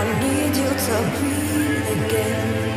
I need you to breathe again.